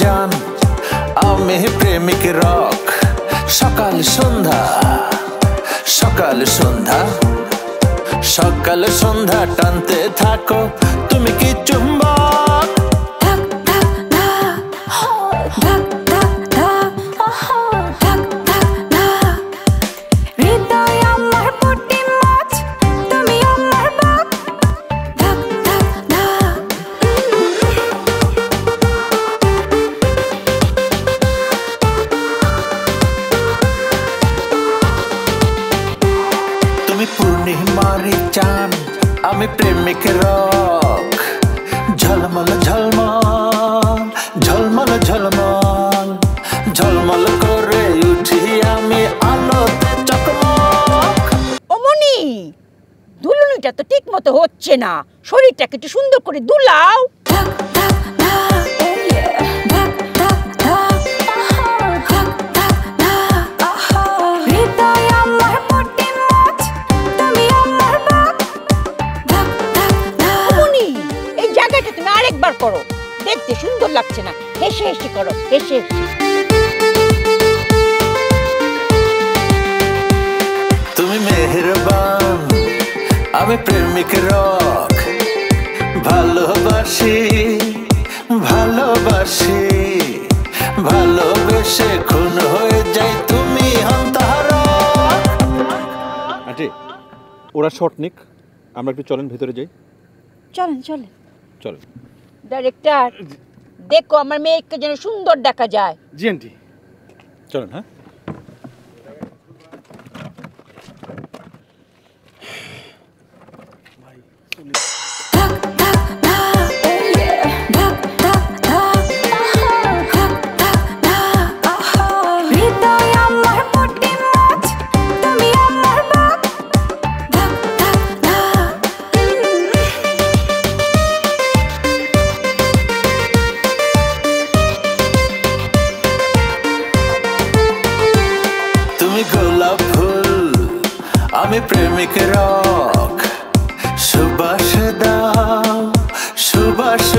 জান আমি প্রেমিক রক। সকাল সন্ধ্যা সকাল সন্ধ্যা সকাল সন্ধ্যা টানতে থাকো। তুমি কি চান আমি প্রেমিক রক। ঝলমল ঝলমল ঝলমল ঝলমল ঝলমল করে উঠি আমি আলোতে চকমক। অমনি দুলুনিটা তো ঠিক মতো হচ্ছে না। শরীরটাকে একটু সুন্দর করে দুলাও। করো। দেখতে সুন্দর লাগছে না। হেসে হেসে করো হেসে হেসে। তুমি মেহেরবান আমি প্রেমিক রক। ভালোবাসি ভালোবাসি ভালোবেসে খুন হয়ে যাই তুমি আন্টি ওরা শর্ট নিক আমরা একটু চলেন ভিতরে যাই। চলেন চলেন। চলেন। ডাইরেক্টর দেখো আমার মেয়েকে যেন সুন্দর দেখা যায়। জি আন্টি চলুন হ্যাঁ। ধাক আমি প্রেমিক রক। সুবাস দাও সুবাস